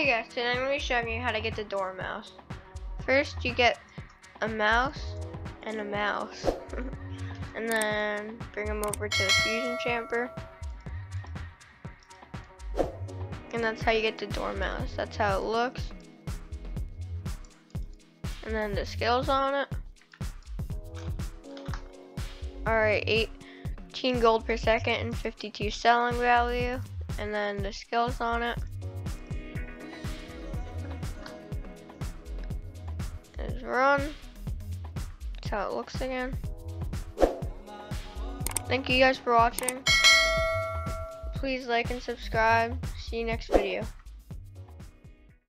Hey guys, today I'm going to be showing you how to get the Dormouse. First, you get a mouse and a mouse. and then bring them over to the fusion chamber. And that's how you get the Dormouse. That's how it looks. And then the skills on it. Alright, 18 gold per second and 52 selling value. And then the skills on it. Is run. That's how it looks again. Thank you guys for watching. Please like and subscribe. See you next video.